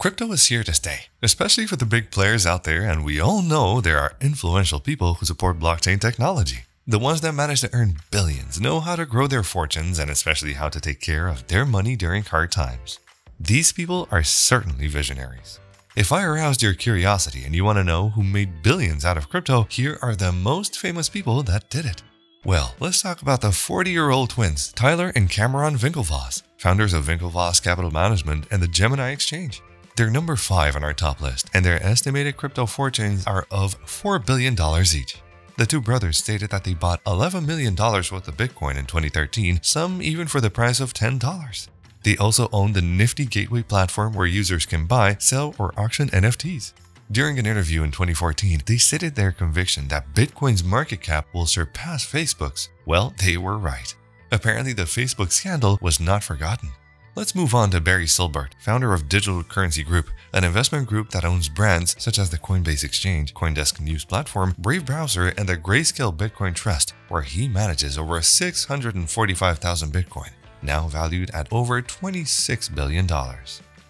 Crypto is here to stay, especially for the big players out there, and we all know there are influential people who support blockchain technology. The ones that manage to earn billions know how to grow their fortunes and especially how to take care of their money during hard times. These people are certainly visionaries. If I aroused your curiosity and you want to know who made billions out of crypto, here are the most famous people that did it. Well, let's talk about the 40 year old twins, Tyler and Cameron Winklevoss, founders of Winklevoss Capital Management and the Gemini Exchange. They're number 5 on our top list, and their estimated crypto fortunes are of $4 billion each. The two brothers stated that they bought $11 million worth of Bitcoin in 2013, some even for the price of $10. They also own the Nifty Gateway platform where users can buy, sell, or auction NFTs. During an interview in 2014, they stated their conviction that Bitcoin's market cap will surpass Facebook's. Well, they were right. Apparently, the Facebook scandal was not forgotten. Let's move on to Barry Silbert, founder of Digital Currency Group, an investment group that owns brands such as the Coinbase Exchange, Coindesk News Platform, Brave Browser, and the Grayscale Bitcoin Trust, where he manages over 645,000 Bitcoin, now valued at over $26 billion.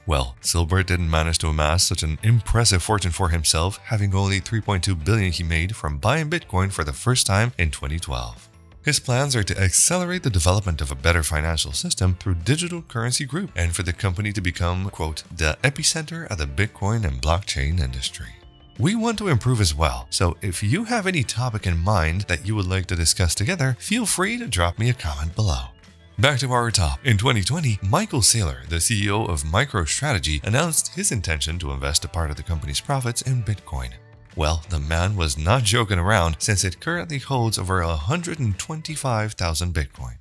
Well, Silbert didn't manage to amass such an impressive fortune for himself, having only 3.2 billion he made from buying Bitcoin for the first time in 2012. His plans are to accelerate the development of a better financial system through Digital Currency Group and for the company to become, quote, the epicenter of the Bitcoin and blockchain industry. We want to improve as well, so if you have any topic in mind that you would like to discuss together, feel free to drop me a comment below. Back to our top. In 2020, Michael Saylor, the CEO of MicroStrategy, announced his intention to invest a part of the company's profits in Bitcoin. Well, the man was not joking around since it currently holds over 125,000 Bitcoin.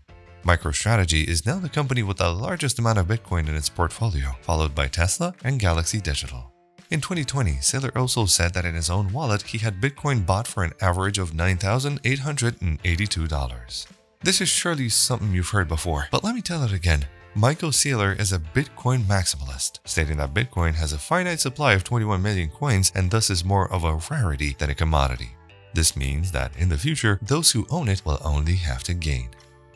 MicroStrategy is now the company with the largest amount of Bitcoin in its portfolio, followed by Tesla and Galaxy Digital. In 2020, Saylor also said that in his own wallet he had Bitcoin bought for an average of $9,882. This is surely something you've heard before, but let me tell it again. Michael Saylor is a Bitcoin maximalist, stating that Bitcoin has a finite supply of 21 million coins and thus is more of a rarity than a commodity. This means that in the future, those who own it will only have to gain.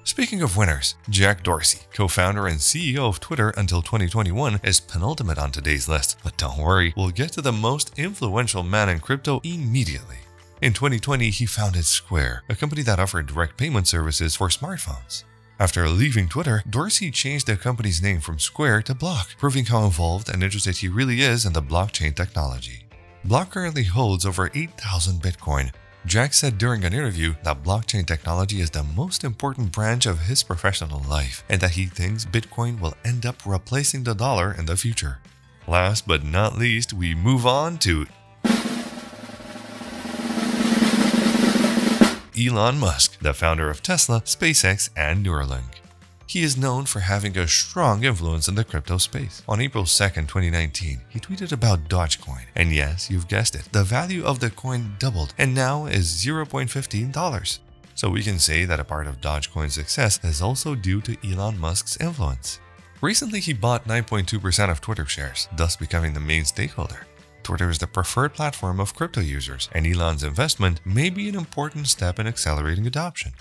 Speaking of winners, Jack Dorsey, co-founder and CEO of Twitter until 2021, is penultimate on today's list, but don't worry, we'll get to the most influential man in crypto immediately. In 2020, he founded Square, a company that offered direct payment services for smartphones. After leaving Twitter, Dorsey changed the company's name from Square to Block, proving how involved and interested he really is in the blockchain technology. Block currently holds over 8,000 Bitcoin. Jack said during an interview that blockchain technology is the most important branch of his professional life and that he thinks Bitcoin will end up replacing the dollar in the future. Last but not least, we move on to Elon Musk, the founder of Tesla, SpaceX, and Neuralink. He is known for having a strong influence in the crypto space. On April 2, 2019, he tweeted about Dogecoin, and yes, you've guessed it, the value of the coin doubled and now is $0.15. So we can say that a part of Dogecoin's success is also due to Elon Musk's influence. Recently, he bought 9.2% of Twitter shares, thus becoming the main stakeholder. Twitter is the preferred platform of crypto users, and Elon's investment may be an important step in accelerating adoption.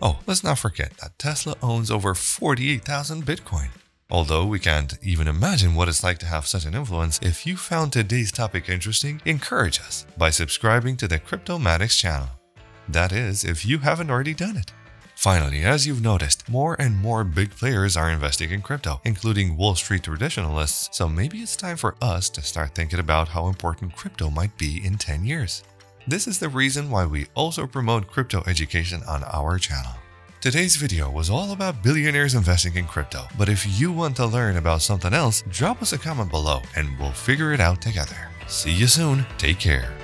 Oh, let's not forget that Tesla owns over 48,000 Bitcoin. Although we can't even imagine what it's like to have such an influence, if you found today's topic interesting, encourage us by subscribing to the Cryptomatics channel. That is, if you haven't already done it. Finally, as you've noticed, more and more big players are investing in crypto, including Wall Street traditionalists, so maybe it's time for us to start thinking about how important crypto might be in 10 years. This is the reason why we also promote crypto education on our channel. Today's video was all about billionaires investing in crypto, but if you want to learn about something else, drop us a comment below and we'll figure it out together. See you soon, take care.